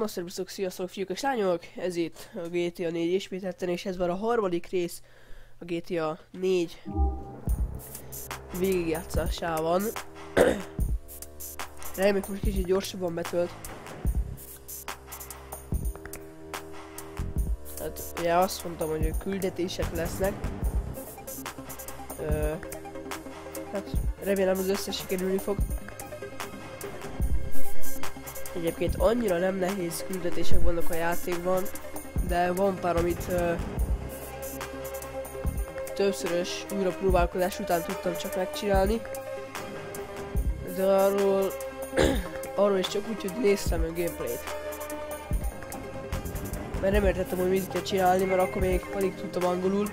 No, szervuszok, sziasztok, fiúk és lányok! Ez itt a GTA 4 ismételten, és ez van a harmadik rész a GTA 4 végigjátszásában. Reméljük most kicsit gyorsabban betölt. Hát ugye azt mondtam, hogy küldetések lesznek. Ö, hát remélem az összes sikerülni fog. Egyébként annyira nem nehéz küldetések vannak a játékban, de van pár, amit uh, többszörös újrapróbálkozás után tudtam csak megcsinálni. De arról, arról is csak úgy, hogy néztem a gameplayt. Mert nem értettem, hogy mit kell csinálni, mert akkor még alig tudtam angolul.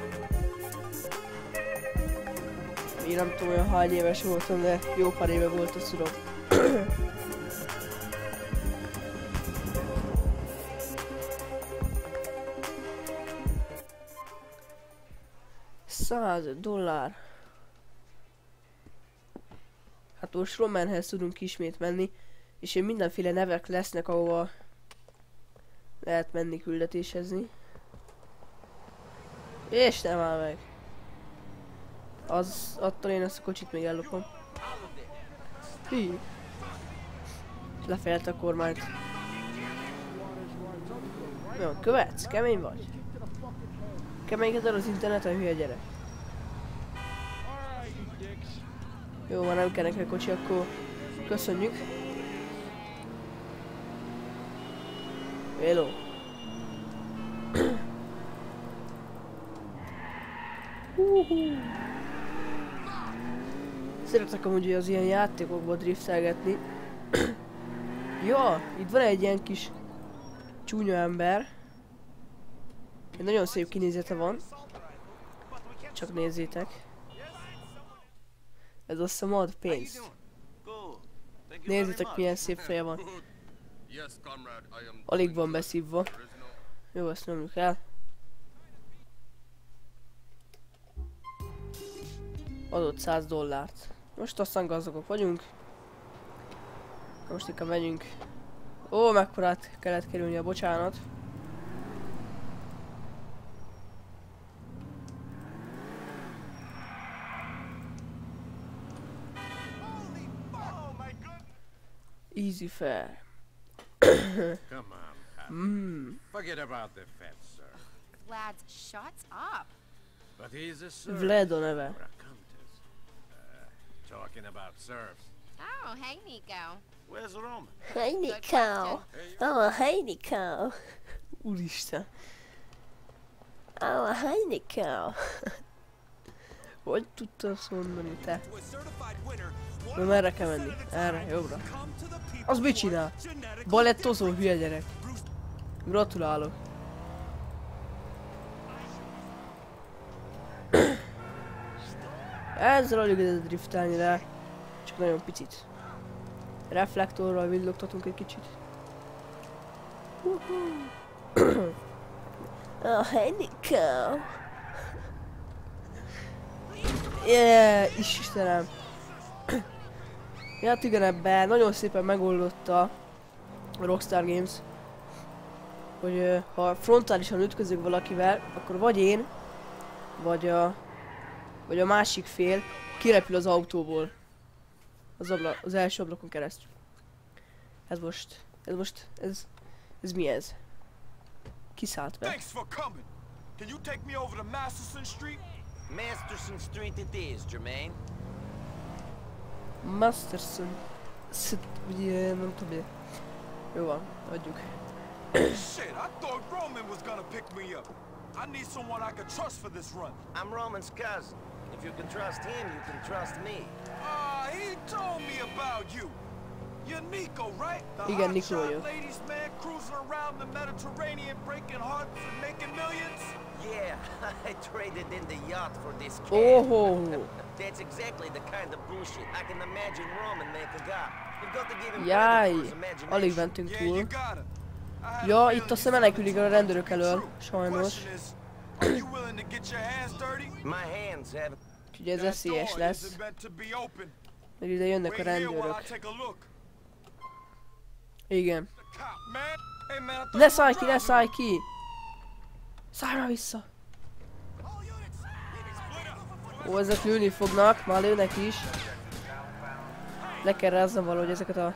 Én nem tudom, olyan hány éves voltam, de jó pár éve volt, azt tudom. 100 dollár. Hát most Romanhez tudunk ismét menni, és én mindenféle nevek lesznek, ahova lehet menni küldetésezni. És nem áll meg. Az, attól én ezt a kocsit még ellopom. Hű. Lefejelt a kormányt. Jó, követsz? Kemény vagy? Keménykedel az interneten, hülye gyerek. Jó, van nem kell nekem kocsi, akkor köszönjük. Hello. Szeretek amúgy az ilyen játékokba driftelgetni. ja, itt van egy ilyen kis csúnya ember. Egy nagyon szép kinézete van. Csak nézzétek. Ez azt hiszem ad pénzt. Nézzétek milyen szép feje van. Alig van beszívva. Jó, ezt nyomjuk el. Adott 100 dollárt. Most aztán gazdagok vagyunk. Most inkább megyünk. Ó, mekkorát kellett kerülni a bocsánat. Fare. Come on, Pat. Mmm. Forget about the fat, sir. Lads, shut up. But he's a serf. Vlad a neve. Uh, talking about serfs. Oh, hey, Nico. Where's Roman? Hey Nico. Oh, hey Nico. Úristen. Oh, hey Nico. Hogy tudta azt mondani te? Na merre kell menni? Erre, jobbra. Az mit csinál? Balettozó hülye gyerek. Gratulálok. Ezzel alig lehet driftelni rá. Csak nagyon picit. Reflektorral villogtatunk egy kicsit. hey Nico. Yeah, Istenem. Ja, hát igen, ebben nagyon szépen megoldotta a Rockstar Games, hogy ha frontálisan ütközök valakivel, akkor vagy én, vagy a, vagy a másik fél kirepül az autóból. Az, abla, az első ablakon keresztül. Ez most, ez most, ez, ez mi ez? Kiszállt be. Thanks for coming. Can you take me over to Masterson Street? Masterson Street it is, Jermaine. Masterson. Szit, ugye, nem tudom mi. Jó van. Shit, I thought Roman was gonna pick me up. I need someone I can trust for this run. I'm Roman's cousin. If you can trust him, you can trust me. Ah, he told me about you. You're Nico, right? The Igen, Nico hotshot ladies man cruising around the Mediterranean, breaking hearts and making millions. I traded in the yacht for this cat. Óhó! That's exactly the kind of bullshit I can imagine Roman make a guy. You've got to give him Jaj! Alig mentünk túl. Ja, itt aztán menekülik a rendőrök elől, sajnos. Úgyhogy ez veszélyes lesz. Mert ide jönnek a rendőrök. Igen. Ne szállj ki, ne szállj ki! Szállj vissza! Ó, ezek lőni fognak, már lőnek is. Le kell ráznom valahogy ezeket a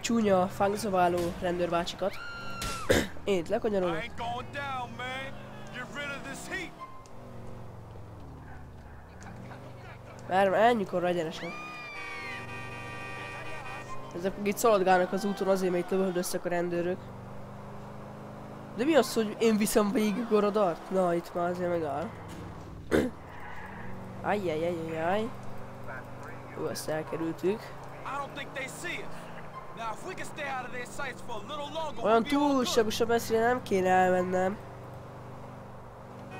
csúnya, fangzaváló rendőrbácsikat. Én itt heat. Már arra egyenesen. Ezek itt szaladgálnak az úton azért, mert lövöldöztek a rendőrök. De mi az, hogy én viszem végig a radart? Na, itt már azért megáll. Ajjajajajaj. Jó, ezt elkerültük. Olyan túlságosan messzire nem kéne elmennem.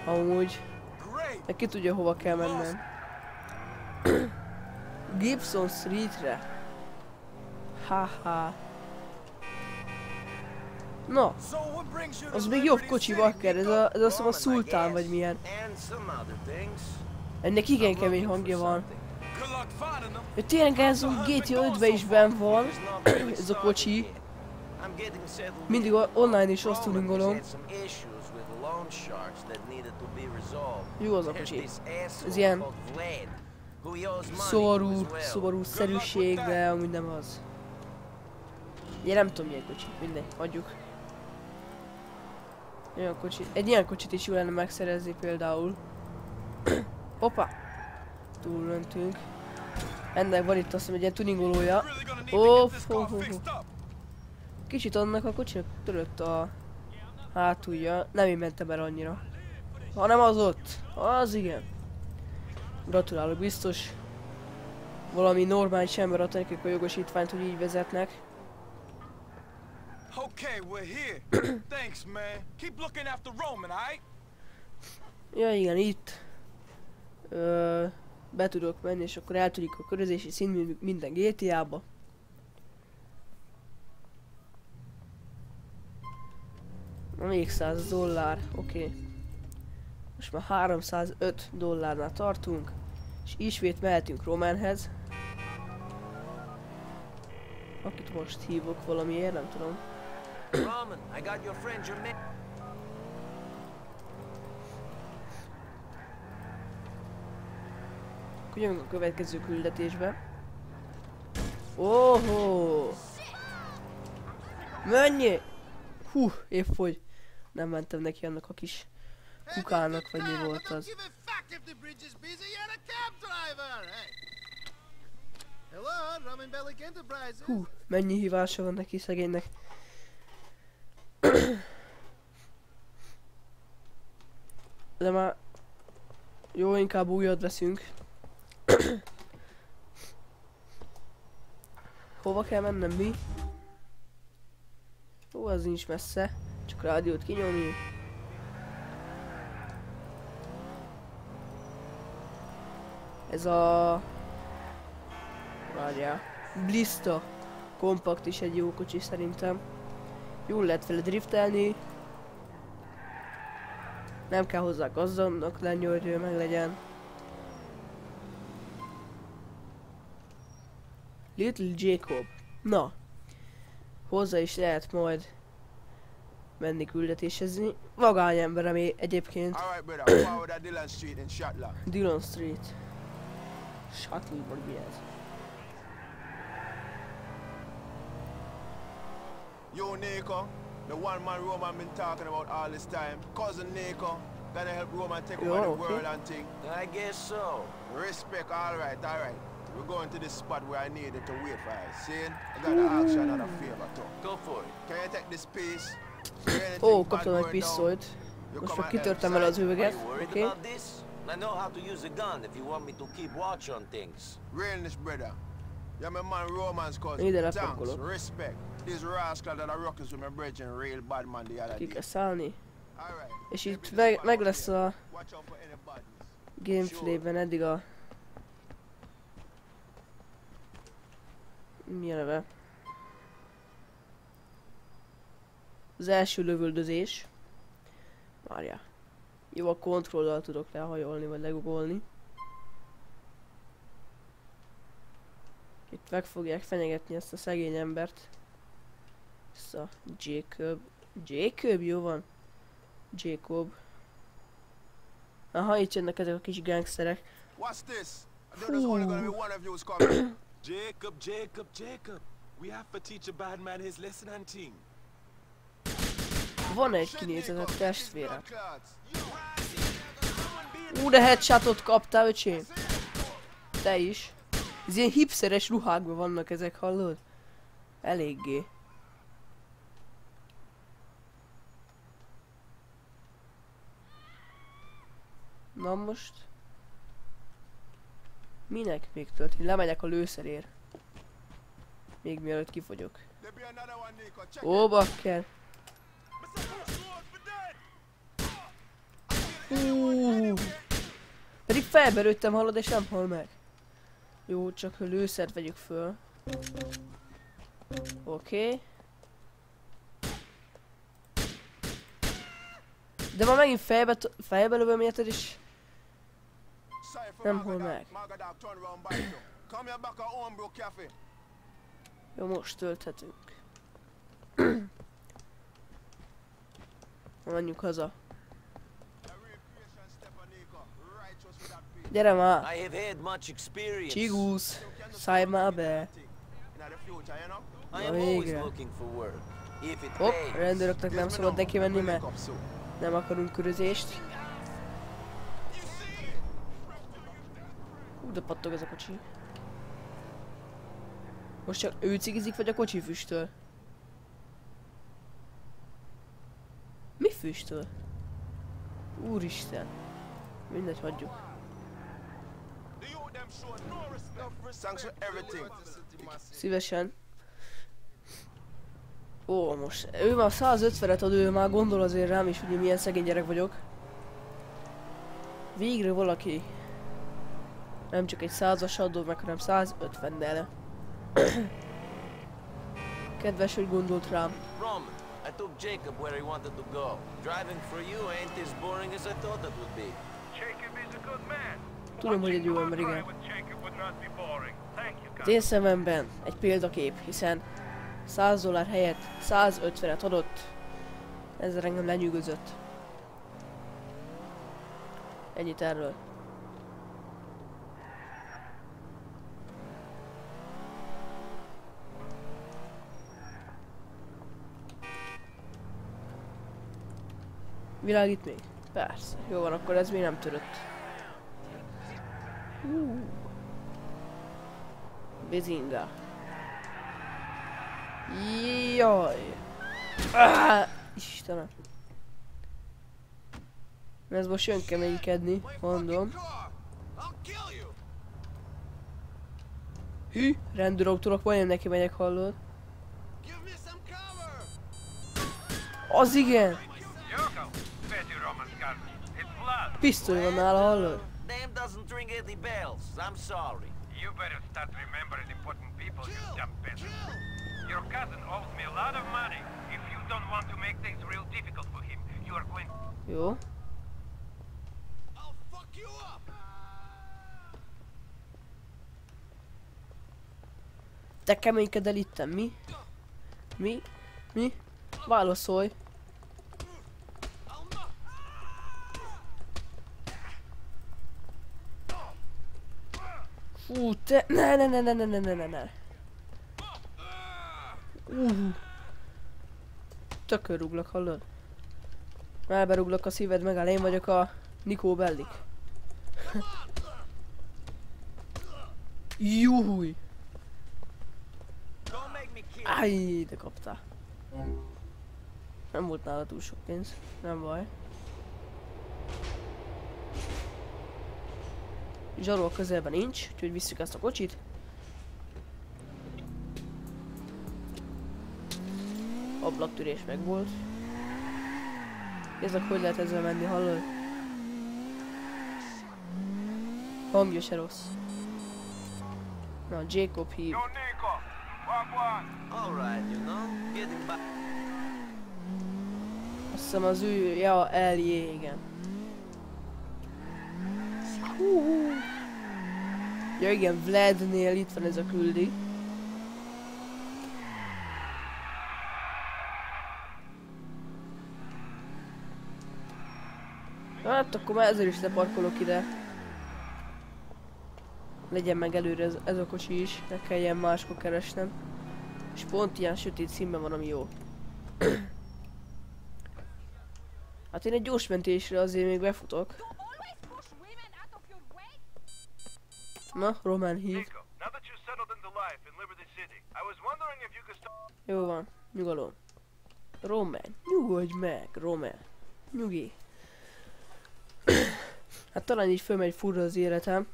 Amúgy. De ki tudja hova kell mennem. Gibson Streetre. Haha. Na, az még jobb kocsi bakker, ez, a, ez azt hiszem a szultán vagy milyen. Ennek igen kemény hangja van. Ja, tényleg ez a GTA 5-ben is benn van. Ez a kocsi. Mindig online is azt tuningolom. Jó az a kocsi. Ez ilyen Szomorú, as well. szomorú-szerűség, de amúgy nem az. Ugye nem tudom milyen kocsi, mindegy, hagyjuk. Olyan kocsi, egy ilyen kocsit is jó lenne megszerezni például. Hoppá! Túlöntünk. Ennek van itt azt hiszem egy ilyen tuningolója. Kicsit annak a kocsinak törött a hátulja. Nem én mentem el annyira. Hanem az ott. Az igen. Gratulálok, biztos valami normális ember adta nekik a jogosítványt, hogy így vezetnek. Okay, we're here. Thanks, man. Keep looking after Roman, alright? Ja igen, itt ö, be tudok menni, és akkor eltűnik a körözési szín minden GTA-ba. Még 100 dollár, oké. Okay. Most már 305 dollárnál tartunk, és ismét mehetünk Romanhez. Akit most hívok valamiért, nem tudom. Roman, I got your friend Jermaine. Akkor jövünk a következő küldetésbe. Óhó! Mennyi? Hú, épp hogy nem mentem neki annak a kis kukának, vagy mi volt az. Hú, mennyi hívása van neki szegénynek. De már jó, inkább újat veszünk. Hova kell mennem mi? Ó, az nincs messze. Csak rádiót kinyomni. Ez a... Várjál. Blista. Kompakt is egy jó kocsi szerintem. Jól lehet vele driftelni. Nem kell hozzá gazdagnak lenni, hogy ő meg legyen. Little Jacob. Na. Hozzá is lehet majd menni küldetésezni. Vagány emberem é- egyébként. Dillon Street in Shatla. Dillon Street. Shuttle vagy mi ez? Yo, Nico. The one man Roman been talking about all this time. Cousin Nico. Gonna help Roman take Yo, over the okay. world and thing. I guess so. Respect, alright, alright. We're going to this spot where I needed to wait for us. See? I gotta ask you another favor too. Go for it. Can you take this piece? Ó, kaptam egy pisztolyt. Most már and kitörtem vele az üveget. Oké. about this? I know how to use a gun if you want me to keep watch on things. Realness, brother. You're my man Roman's cousin. Ide Thanks, lepakolok. respect. These rascals that are rockers with my bridge and real bad man the other Ki day. kell szállni. És itt meg, meg lesz a gameplayben eddig a... Mi a neve? Az első lövöldözés. Várjál. Jó, a kontrollal tudok lehajolni, vagy legugolni. Itt meg fogják fenyegetni ezt a szegény embert. Ezt a Jacob. Jacob, jó van. Jacob. Aha, itt jönnek ezek a kis gangsterek. What's Jacob, Jacob, Jacob. We have to teach a bad man his lesson and thing. Van egy Nico, testvére. Ú, de headshotot kaptál, öcsém. Te is. Ez ilyen hipszeres ruhákban vannak ezek, hallod? Eléggé. Na most... Minek még történt? Lemegyek a lőszerér. Még mielőtt kifogyok. Ó, bakker. Hú. Pedig felberőttem, hallod, és nem hal meg. Jó, csak a lőszert vegyük föl. Oké. Okay. De ma megint fejbe, fejbe lövöm érted, és nem hol meg. Jó, most tölthetünk. Menjünk haza. Gyere már! Csigusz! Szállj már be! Na végre! Hopp, rendőröknek nem szabad neki menni, mert nem akarunk körözést. Pattog ez a kocsi. Most csak ő cigizik, vagy a kocsi füstöl? Mi füstöl? Úristen. Mindegy, hagyjuk. Szívesen. Ó, most ő már 150-et ad, ő már gondol azért rám is, hogy én milyen szegény gyerek vagyok. Végre valaki nem csak egy százas adó meg, hanem 150-nel. Kedves, hogy gondolt rám. Roman, I took Jacob where he wanted to go. Driving for you ain't as boring as I thought it would be. Jacob is a good man. Tudom, hogy egy jó ember, igen. Az én szememben egy példakép, hiszen 100 dollár helyett 150-et adott. Ezzel engem lenyűgözött. Ennyit erről. Világít még? Persze. Jó van, akkor ez még nem törött. Hú. Bizinga. Jaj. Istenem. Ez most jön keménykedni, mondom. Hű, rendőrautónak majdnem neki megyek, hallod? Az igen! Pisztoly van nála, hallod? Name doesn't ring any bells. I'm sorry. You better start remembering important people, you dumb bitch. Your cousin owes me a lot of money. If you don't want to make things real difficult for him, you are going Jó. I'll fuck you up. Te keményked el itten, mi? Mi? Mi? Válaszolj. Fú, te... Ne, ne, ne, ne, ne, ne, ne, ne, ne. Uh. Tökörruglak, hallod? Elberúglak a szíved meg, én vagyok a Nikó Bellik. Kill Áj, de kaptál. Nem volt nála túl sok pénz, nem baj. Zsaró a közelben nincs, úgyhogy visszük ezt a kocsit. Ablaktörés meg volt. Nézzük, hogy lehet ezzel menni, hallod? Hangja se rossz. Na, Jacob hív. Azt hiszem az ő, ja, eljé, igen. Hú. Ja igen, Vladnél itt van ez a küldi. Hát akkor már ezzel is leparkolok ide. Legyen meg előre ez, ez a kocsi is, ne kelljen máskor keresnem. És pont ilyen sötét színben van, ami jó. hát én egy gyors mentésre azért még befutok. You could start... Jó van, nyugalom. Román, nyugodj meg, Román. Nyugi. hát talán így fölmegy furra az életem.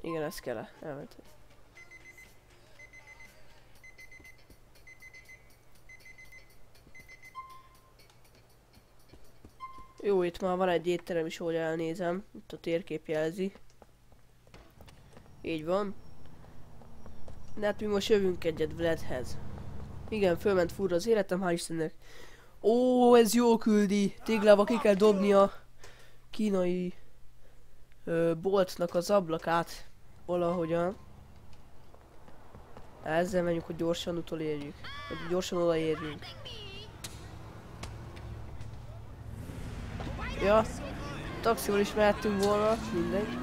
Igen, ez kell, elmentem. Jó, itt már van egy étterem is, ahogy elnézem. Itt a térkép jelzi. Így van. De hát mi most jövünk egyet Vladhez. Igen, fölment furra az életem, hál' Istennek. Ó, ez jó küldi. Téglába ki kell dobni a kínai ö, boltnak az ablakát. Valahogyan. Ezzel menjünk, hogy gyorsan utolérjük. Hogy gyorsan odaérjünk. Ja, taxival is mehettünk volna, mindegy.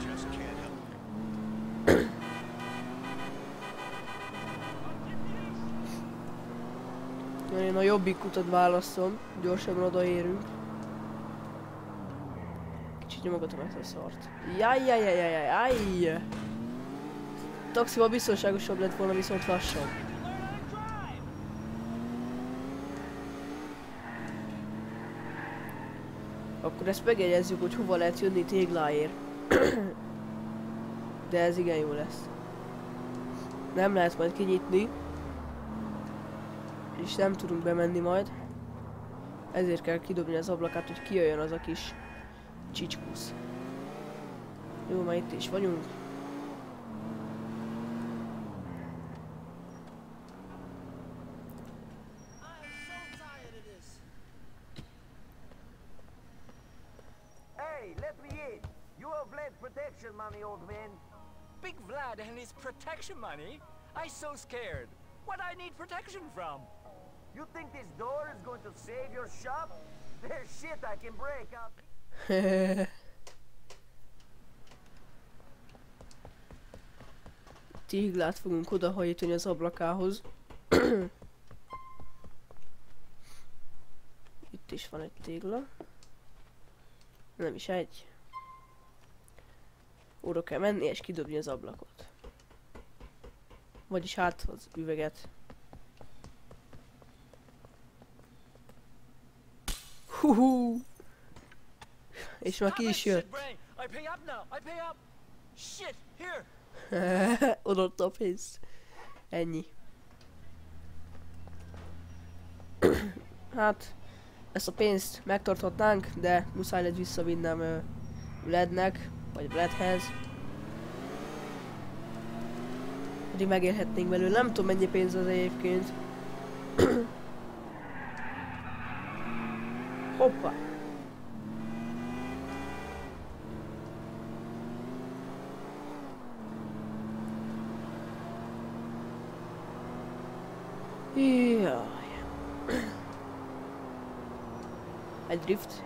Na, Én a jobbik utat választom, gyorsan odaérünk. Kicsit nyomogatom ezt a szart. Jaj, jaj, jaj, jaj, jaj, jaj. Taxival biztonságosabb lett volna, viszont lassan. Akkor ezt megjegyezzük, hogy hova lehet jönni tégláért. De ez igen jó lesz. Nem lehet majd kinyitni. És nem tudunk bemenni majd. Ezért kell kidobni az ablakát, hogy kijöjjön az a kis csicskusz. Jó, már itt is vagyunk. Protection money? I so scared. What I need protection from? You think this door is going to save your shop? There's shit I can break up. Téglát fogunk odahajítani az ablakához. Itt is van egy tégla. Nem is egy. Oda kell menni és kidobni az ablakot. Vagyis hát az üveget. Huhu. És már ki is jött. Odaadta a pénzt. Ennyi. hát, ezt a pénzt megtarthatnánk, de muszáj lett visszavinnem ö, Vladnek, vagy Vladhez. Pedig megélhetnénk belőle, nem tudom mennyi pénz az egyébként. Hoppa! Jaj. Egy drift.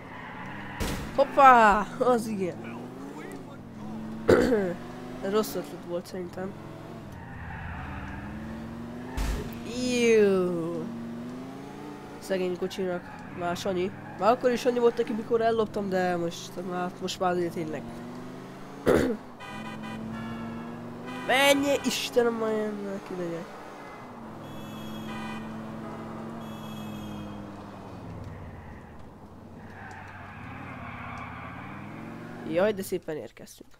Hoppá! Az igen. Rossz ötlet volt szerintem. Jó. Szegény kocsinak. Már Sanyi. Már akkor is Sanyi volt neki, mikor elloptam, de most már, most már azért tényleg. Menj, Istenem, majd neki legyen. Jaj, de szépen érkeztünk.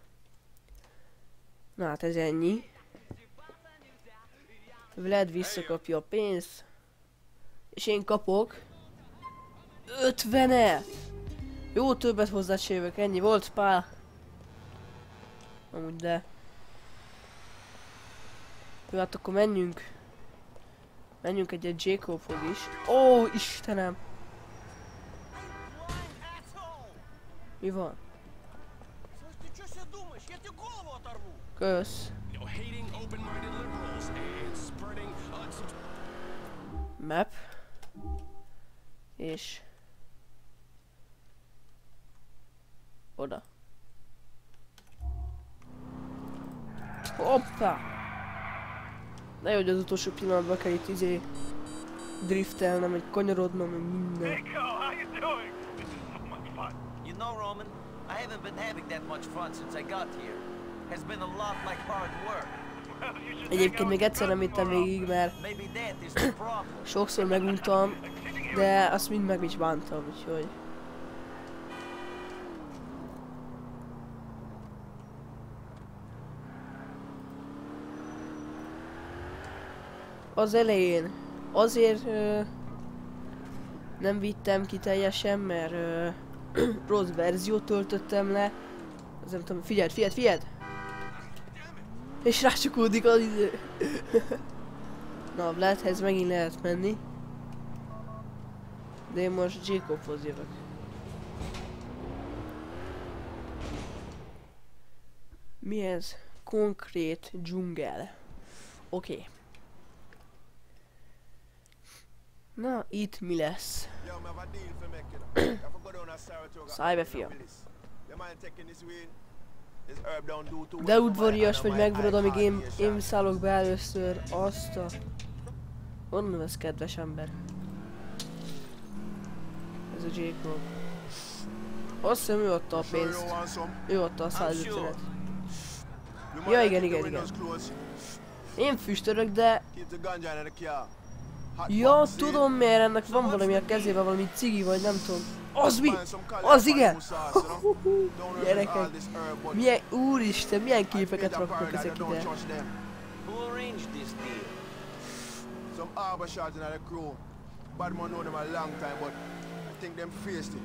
Na hát ez ennyi. Vlad visszakapja a pénzt. És én kapok 50-et! Jó, többet hozzá se jövök, ennyi volt pál. Amúgy de. Jó, hát akkor menjünk. Menjünk egyet Jacobhoz is. Ó, Istenem! Mi van? Ты Map. És... Oda. Hoppá! Ne hogy az utolsó pillanatban kell itt izé driftelnem, vagy kanyarodnom, meg minden. Nico, how you doing? This is so much fun. You know, Roman, I haven't been having that much fun since I got here. Has been a lot like hard work. Egyébként még egyszer nem more végig, mert sokszor meguntam, de azt mind meg is bántam, úgyhogy... Az elején azért ö, nem vittem ki teljesen, mert ö, rossz verziót töltöttem le. Az nem tudom, figyeld, figyeld, figyeld! És rácsukódik az idő. Na, Vladhez megint lehet menni. De én most Jacobhoz jövök. Mi ez? Konkrét dzsungel. Oké. Okay. Na, itt mi lesz? Szállj be, fiam. De udvarias vagy megmarad, amíg én, én szállok be először azt a... Honnan ez kedves ember? Ez a Jacob. Azt hiszem ő adta a pénzt. Ő adta a I'm 150 sure. et You Ja, mind igen, igen, igen. Én füstölök, de... Hot Ja, tudom miért ennek van valami a kezében, valami cigi vagy nem tudom. Az mi? Az igen! Gyerekek. Milyen, úristen, milyen képeket raknak ezek ide. Some arbor shots in the crew. Bad man know them a long time, but I think them faced it.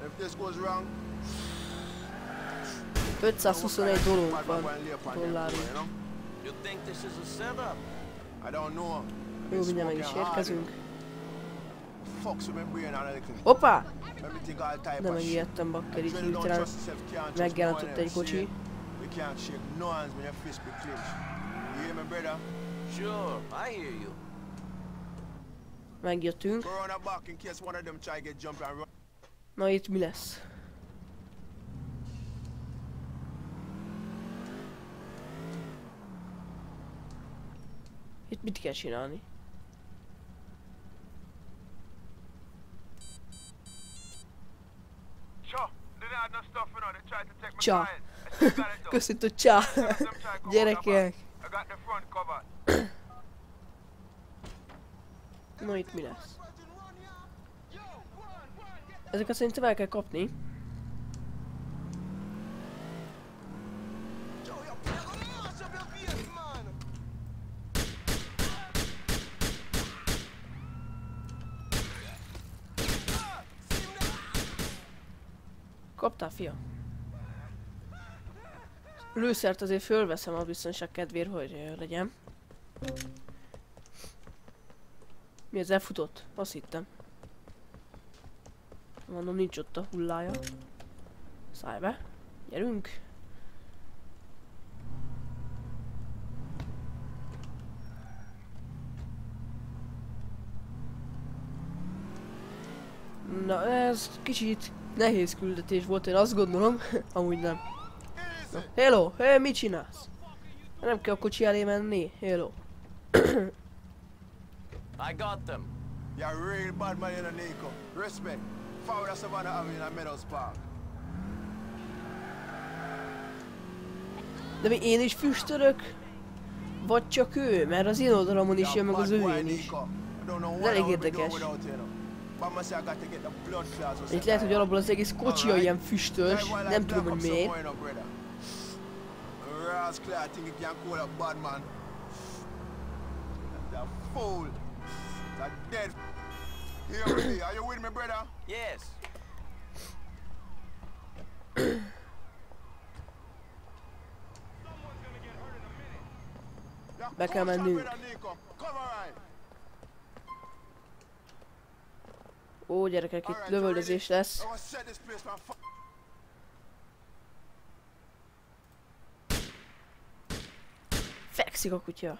And if this goes wrong, 521 dolog bad man van. know. Jó, mindjárt meg is érkezünk. Fucks with my brain and a little. Hoppá! De megijedtem bakker, így hirtelen megjelent ott egy kocsi. Megjöttünk. Na itt mi lesz? Itt mit kell csinálni? Sure, they didn't have no stuff, you know. They tried to take my Csá. client. I still got it though. Köszönt, out the Gyerekek! Na itt mi lesz? Ezeket szerintem el kell kapni. Kaptál, fia? Lőszert azért fölveszem a biztonság kedvéért, hogy legyen. Mi ez elfutott? Azt hittem. Mondom, nincs ott a hullája. Szállj be. Gyerünk. Na, ez kicsit nehéz küldetés volt, én azt gondolom. Amúgy nem. Na, hello, hey, mit csinálsz? Nem kell a kocsi elé menni. Hello. I got them. You're a real bad man in a Nico. Respect. Of Savannah Avenue in Meadows Park. De mi én is füstölök? Vagy csak ő? Mert az én oldalamon is jön meg az övé is. Ez elég érdekes. Itt lehet, hogy alapból az egész kocsia ilyen füstös, nem tudom, hogy miért. Clear, I think you can call a bad man. That's a fool. That's dead. Here with me. Are you with me, brother? Yes. Be kell mennünk. Ó, gyerekek, itt lövöldözés lesz. I will set this place on fire. Fekszik a kutya.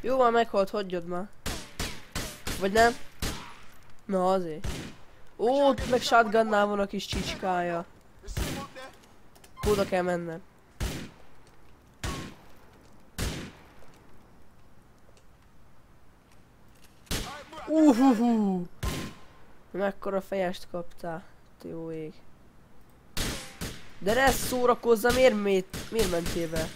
Jó, már meghalt, hagyjad már. Vagy nem? Na azért. Ó, ott meg shotgunnál van a kis csicskája. Oda kell mennem. Uhuhu. Mekkora fejest kaptál. Jó ég. De ne szórakozza, miért, miért, miért mentél be?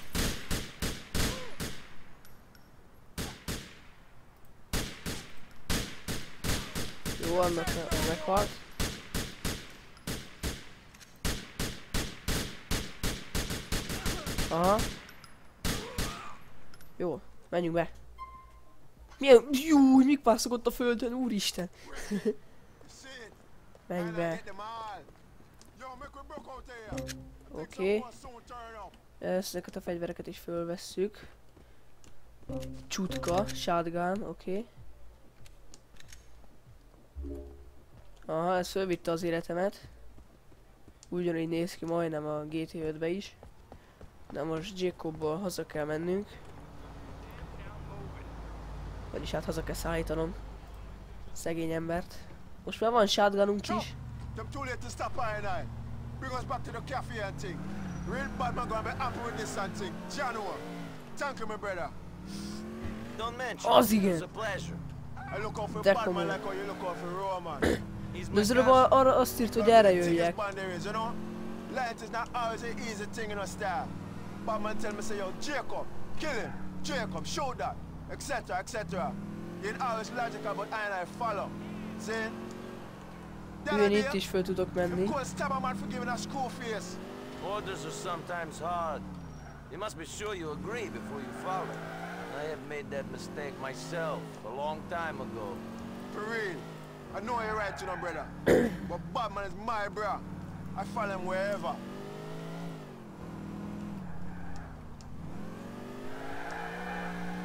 Jó, annak me- meghalt. Aha. Jó, menjünk be. Milyen, jó, mik pászogott a földön, úristen. Menj be. Oké. up. Ezeket a fegyvereket is fölvesszük. Csutka, shotgun, oké. Aha, ez fölvitte az életemet. Ugyanígy néz ki majdnem a GT 5-be is. De most Jacobból haza kell mennünk. Vagyis hát haza kell szállítanom. Szegény embert. Most már van shotgununk is. Them too late to stop I. Bring us back to the cafe and thing. Real bad man gonna be happy with this and thing. Jano. Thank you, my brother. Don't mention Az it. igen. It's a pleasure. I look out for De bad man komoly. like how you look out for Roman. He's De my az előbb cousin. ar- arra azt írt, hogy erre jöjjek. Band there is, you know? Light is not always an easy thing in a style. Bad man tell me say, yo, Jacob, kill him. Jacob, show that. Etc. Etc. You're always logical, but I and I follow. See? Én itt is föl tudok menni. Orders are sometimes hard. You must be sure you agree before you follow. I have made that mistake myself a long time ago. For real. I know you're right, you know, brother. but Batman is my bro. I follow him wherever.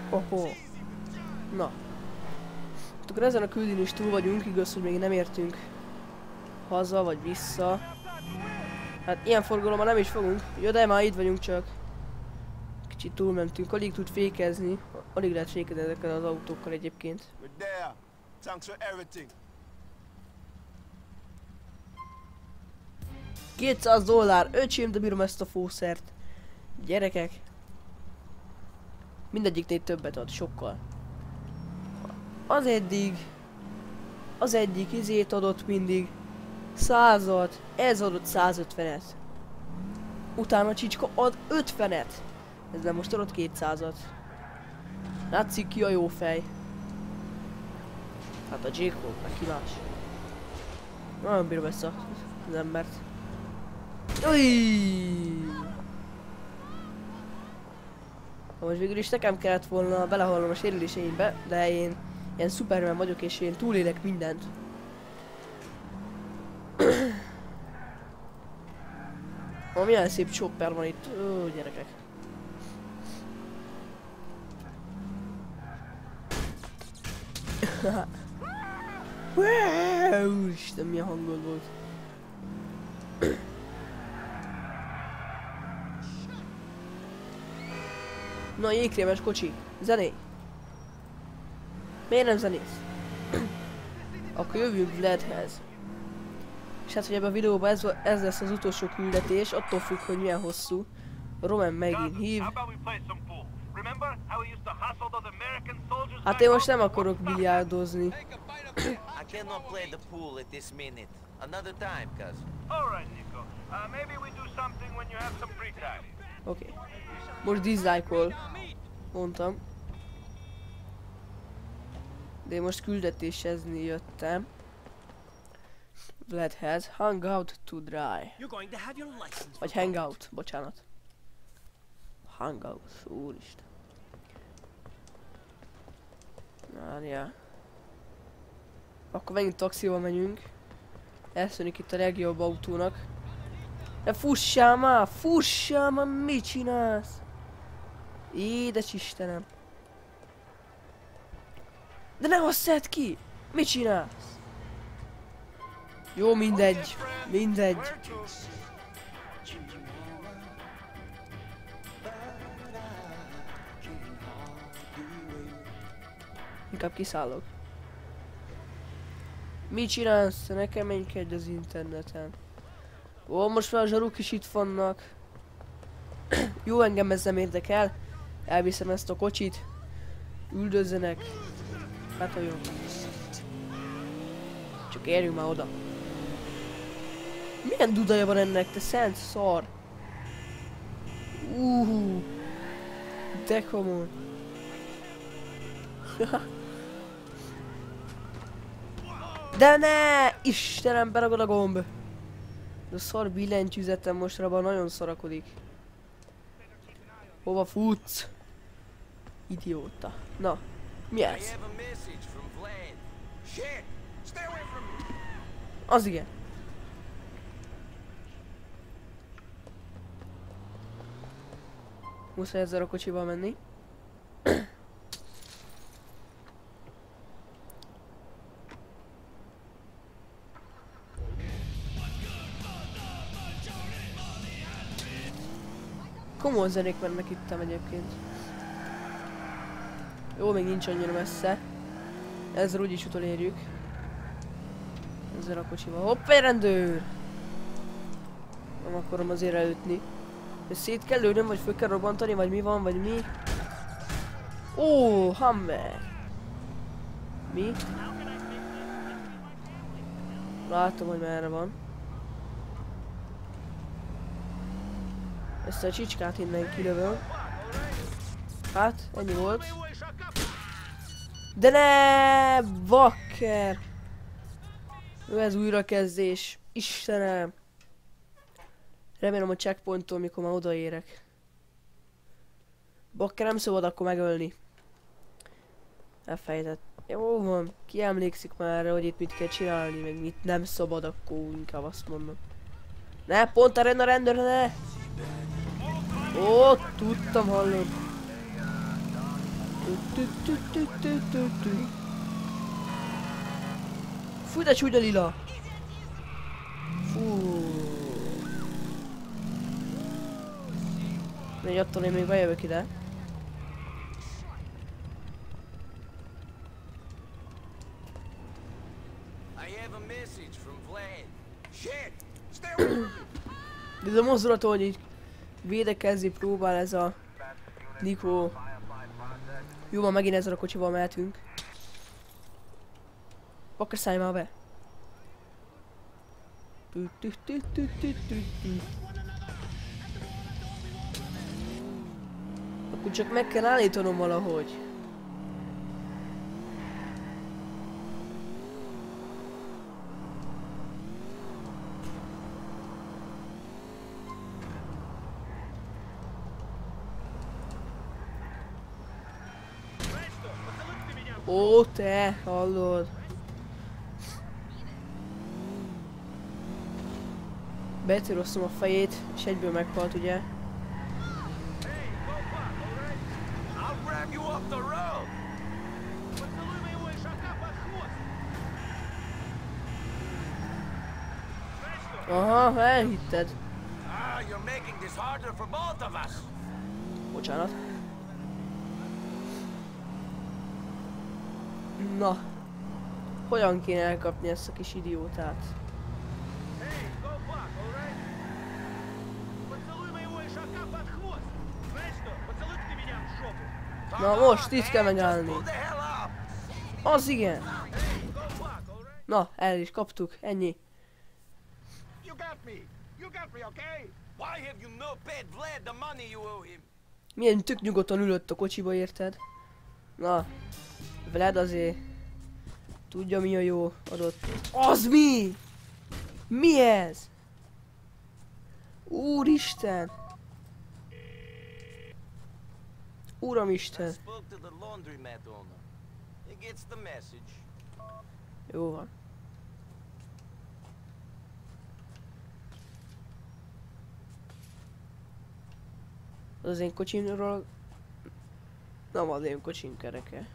Hoho. Na. Akkor ezen a küldin is túl vagyunk, igaz, hogy még nem értünk haza vagy vissza. Hát ilyen forgalommal nem is fogunk. Jó, de már itt vagyunk csak. Kicsit túlmentünk, alig tud fékezni. Alig lehet fékezni ezekkel az autókkal egyébként. We're there. Thanks for everything. 200 dollár, öcsém, de bírom ezt a fószert. Gyerekek. Mindegyiknél többet ad, sokkal. Az eddig... Az egyik izét adott mindig. Százat, ez adott 150-et. Utána csicska ad 50-et. Ez nem most adott 200-at. Látszik ki a jó fej. Hát a Jacob, meg kilás. Nagyon bírom ezt az embert. Ujj! Na most végül is nekem kellett volna belehalnom a sérüléseimbe, de én ilyen Superman vagyok és én túlélek mindent. Ma milyen szép chopper van itt. Ó, gyerekek. Úristen, milyen hangod volt. Na, jégkrémes kocsi. Zené. Miért nem zenész? Akkor jövünk Vladhez. És hát, hogy ebben a videóban ez, ez lesz az utolsó küldetés, attól függ, hogy milyen hosszú. Roman megint hív. Hát én most nem akarok biliárdozni. I cannot play the pool at this minute. Another time, cousin. All right, Nico. Uh, maybe we do something when you have some free time. Oké. Okay. Most dislike-ol. Mondtam. De én most küldetésezni jöttem. Vladhez. Hangout to dry. You're going to have your license. Vagy hangout, bocsánat. Hangout, úristen. Várjál. Akkor megint taxival megyünk. Elszűnik itt a legjobb autónak. De fussál már! Fussál már! Mit csinálsz? Édes Istenem! De ne hasszed ki! Mit csinálsz? Jó, mindegy. Mindegy. Inkább kiszállok. Mit csinálsz? Ne keménykedj az interneten. Ó, most már a zsaruk is itt vannak. Jó, engem ez nem érdekel. Elviszem ezt a kocsit. Üldözzenek. Hát a jó. Csak érjünk már oda. Milyen dudaja van ennek, te szent szar? Uh, de komoly. De ne! Istenem, beragad a gomb. De szar billentyűzetem most rabban nagyon szarakodik. Hova futsz? Idióta. Na, mi ez? have a message from Vlad. Shit! Stay away from me! Az igen. Muszáj ezzel a kocsival menni. Komoly zenék mennek itt egyébként. Jó, még nincs annyira messze. Ezzel úgyis utolérjük. Ezzel a kocsival. Hopp, egy rendőr! Nem akarom azért elütni. De szét kell lőnöm, vagy föl kell robbantani, vagy mi van, vagy mi? Ó, Hammer! Mi? Látom, hogy merre van. Ezt a csicskát innen kilövöm. Hát, ennyi volt. De ne, bakker! Jó, ez újrakezdés. Istenem! Remélem a checkpointtól, mikor már odaérek. Bakker nem szabad akkor megölni. Elfejtett. Jó van, ki emlékszik már erre, hogy itt mit kell csinálni, meg mit nem szabad, akkor inkább azt mondom. Ne, pont a rend a rendőr, ne! Ó, tudtam, tu. Fú, de csúnya lila! Fú. Még attól én még bejövök ide. De ez a mozdulat, hogy így védekezni próbál ez a Nikó. Jó, van megint ezzel a kocsival mehetünk. Akkor szállj már be. Tü, tü, tü, tü, tü, tü, tü. Akkor csak meg kell állítanom valahogy. Ó, te, hallod. Betűroztam a fejét, és egyből meghalt, ugye? I'll grab you off the road! Aha, elhitted. Ah, you're making this harder for both of us! Bocsánat. Na. Hogyan kéne elkapni ezt a kis idiótát? Na most, itt kell megállni. Az igen. Na, el is kaptuk, ennyi. Milyen tök nyugodtan ülött a kocsiba, érted? Na, Vlad azért tudja mi a jó adott. Az mi? Mi ez? Úristen! I Uramisten! spoke Az az én kocsimról... Nem az én kocsim kereke.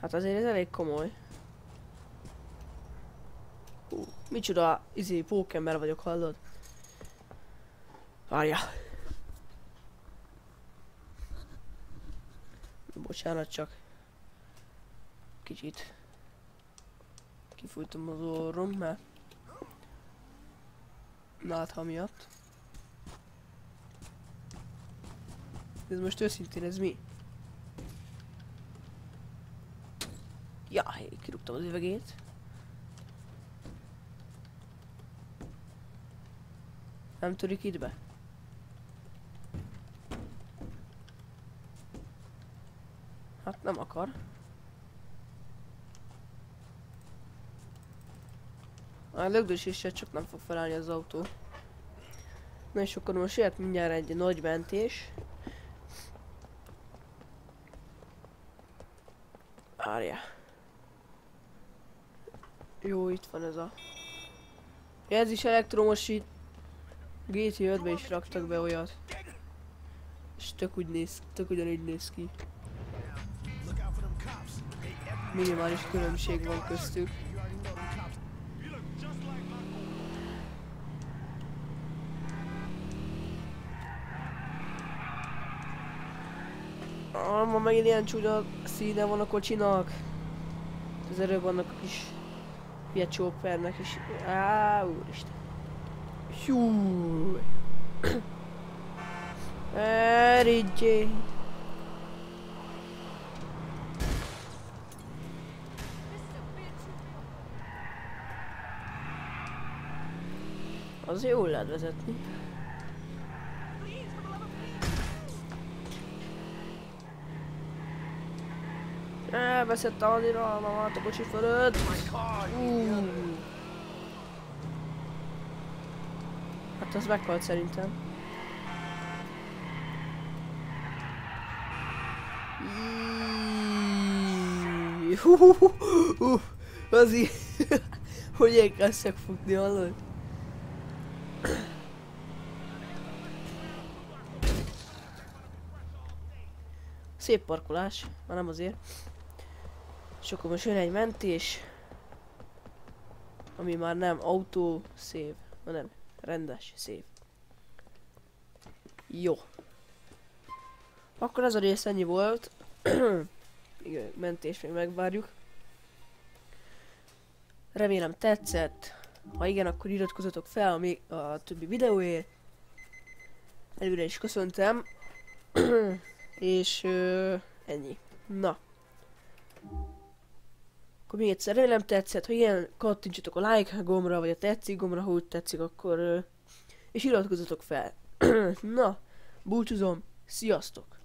Hát azért ez elég komoly. Hú, micsoda izé pókember vagyok, hallod? Várja. Bocsánat csak. Kicsit Kifújtam az orrom, mert... Nátha miatt. Ez most őszintén, ez mi? Ja, kirúgtam az üvegét. Nem törik itt be? Hát nem akar. A lögdöséssel csak nem fog felállni az autó. Na és akkor most jöhet mindjárt egy nagy mentés. Várja. Jó, itt van ez a... Ez is elektromos itt. GT5-be is raktak be olyat. És tök úgy néz, tök ugyanígy néz ki. Minimális különbség van köztük. Ah, ma megint ilyen csúnya színe van a kocsinak. Az erő vannak a kis hülye choppernek is. Á, úristen. Hú. Erigyé. Az jól lehet vezetni. Elveszett a a kocsi fölött. Uh. Hát az meghalt szerintem. Az így... Hogy elkezdtek futni, hallod? Szép parkolás, már nem azért. És akkor most jön egy mentés. Ami már nem autó szép, hanem rendes szép. Jó. Akkor ez a rész ennyi volt. Igen, mentés még megvárjuk. Remélem tetszett. Ha igen, akkor iratkozzatok fel a, még a többi videóért. Előre is köszöntem. És ö, ennyi. Na. Akkor még egyszer remélem tetszett, ha igen, kattintsatok a like gombra, vagy a tetszik gombra, ha úgy tetszik, akkor... És iratkozzatok fel. Na, búcsúzom, sziasztok!